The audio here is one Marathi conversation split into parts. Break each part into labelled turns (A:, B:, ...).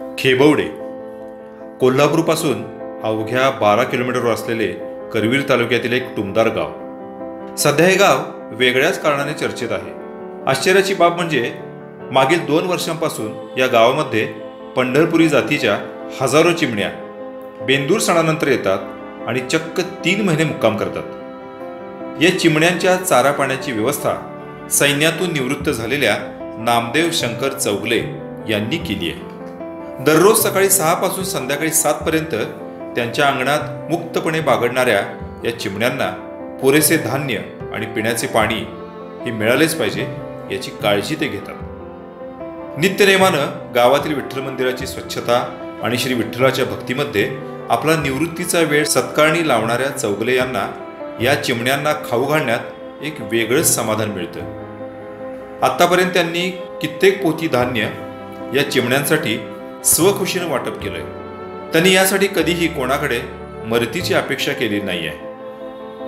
A: खेबवडे. कोल्हापूरपासून अवघ्या बारा किलोमीटरवर असलेले करवीर तालुक्यातील एक टुमदार गाव. सध्या हे गाव वेगळ्याच कारणाने चर्चेत आहे. आश्चर्याची बाब म्हणजे मागील दोन वर्षांपासून या गावामध्ये पंढरपुरी जातीच्या हजारो चिमण्या बेंदूर सणानंतर येतात आणि चक्क तीन महिने मुक्काम करतात. या चिमण्यांच्या चारा पाण्याची व्यवस्था सैन्यातून निवृत्त झालेल्या नामदेव शंकर चौगले यांनी केली आहे. दररोज सकाळी सहापासून संध्याकाळी सातपर्यंत त्यांच्या अंगणात मुक्तपणे बागडणाऱ्या या चिमण्यांना पुरेसे धान्य आणि पिण्याचे पाणी हे मिळालेच पाहिजे याची काळजी ते घेतात. नित्यनेमानं गावातील विठ्ठल मंदिराची स्वच्छता आणि श्री विठ्ठलाच्या भक्तीमध्ये आपला निवृत्तीचा वेळ सत्कारणी लावणाऱ्या चौगले यांना या चिमण्यांना खाऊ घालण्यात एक वेगळंच समाधान मिळतं. आत्तापर्यंत त्यांनी कित्येक पोती धान्य या चिमण्यांसाठी स्वखुशीनं वाटप केलंय. त्यांनी यासाठी कधीही कोणाकडे मदतीची अपेक्षा केली नाही आहे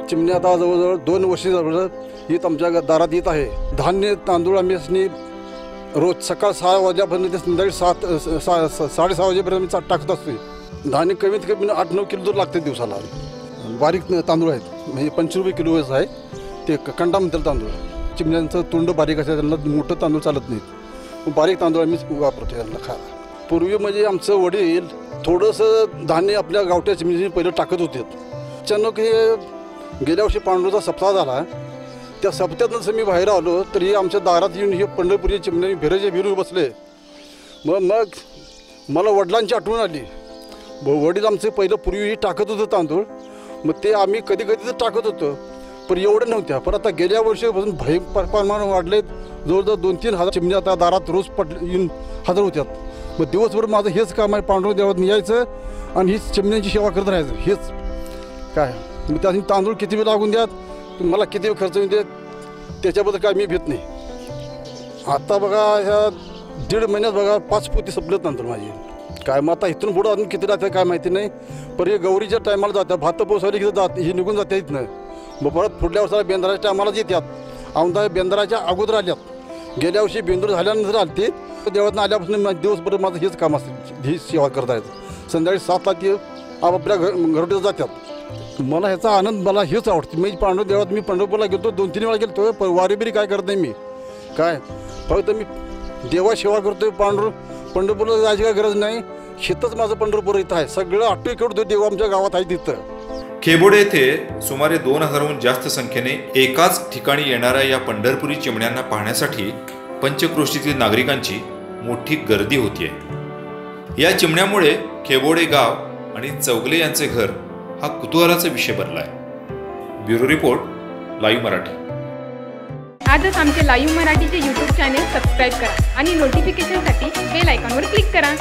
B: चिमणी आता जवळजवळ दोन वर्ष जवळ ही आमच्या दारात येत आहे. धान्य तांदूळ आम्ही असणे रोज सकाळ सहा वाजेपर्यंत ते संध्याकाळी सात सा- साडेसहा वाजेपर्यंत आम्ही टाकत असतो धान्य कमीत कमी आठ नऊ किलो दूर लागते दिवसाला. बारीक तांदूळ आहेत. म्हणजे पंचवीस रुपये किलो आहे. ते क- कंडा म्हणतात तांदूळ चिमण्यांचं तोंड बारीक असेल त्यांना मोठं तांदूळ चालत नाहीत. बारीक तांदूळ आम्ही वापरतो त्यांना खा. पूर्वी म्हणजे आमचं वडील थोडंसं धान्य आपल्या गावठ्या चिमणी पहिलं टाकत होते. अचानक हे गेल्या वर्षी पांडुरचा सप्ताह झाला. त्या सप्त्यातनं जर मी बाहेर आलो तरी आमच्या दारात येऊन हे पंढरपुरी चिमण्या भिरजे भिरू बसले. मग मग मला वडिलांची आठवण आली. वडील आमचे पहिलं पूर्वी टाकत होतं तांदूळ. मग ते आम्ही कधी कधी तर टाकत होतो. पण एवढं नव्हत्या. पण आता गेल्या वर्षीपासून भय प्रमाण वाढलेत. जवळजवळ दोन तीन हजार चिमण्या आता दारात रोज पड येऊन हजर होत्यात. मग दिवसभर माझं हेच काम आहे पांडुरंग देवात यायचं आणि हीच चिमण्यांची सेवा करत राहायचं हेच. काय? मग त्यातून तांदूळ किती वेळ लागून द्यात मला किती खर्च येऊन देत त्याच्याबद्दल काय मी भेट नाही. आत्ता बघा ह्या दीड महिन्यात बघा पाच पोती संपलेत नंतर माझी. काय मग आता इथून पुढं अजून किती राहते काय माहिती नाही पण हे गौरीच्या टायमाला जातात भात पोसवायला किती जात ही निघून जाते इथनं. मग परत पुढल्या वर्षाला बेंद्राच्या टायमालाच येतात. आमदार बेंद्राच्या अगोदर आल्यात. गेल्या वर्षी बेंदूर झाल्यानंतर आलते. देवातनं आल्यापासून दिवसभर माझं हेच काम असतं ही सेवा करता येतं. संध्याकाळी सातला ते आपापल्या घर घरोटीत जातात. मला ह्याचा आनंद मला हेच आवडते. मी पांडव देवात मी पंढरपूरला गेलो दोन तीन वेळा गेलो पण वारीबिरी काय करत नाही मी. काय? फक्त मी देवा सेवा करतोय. पांढरू पंढरपूरला जायची काय गरज नाही. शेतच माझं पंढरपूर इथं आहे. सगळं आटो करतो देव आमच्या गावात आहे तिथं.
A: खेबोडे येथे सुमारे दोन हजारहून जास्त संख्येने एकाच ठिकाणी येणाऱ्या या पंढरपुरी चिमण्यांना पाहण्यासाठी पंचक्रोशीतील नागरिकांची मोठी गर्दी होतीये. या चिमण्यामुळे खेबोडे गाव आणि चौगले यांचे घर हा कुतूहलाचा विषय बनलाय. Bureau report live Marathi.
C: आजच आमचे लाईव्ह मराठीचे यूट्यूब चॅनेल सबस्क्राईब करा आणि नोटिफिकेशनसाठी बेल आयकॉनवर क्लिक करा.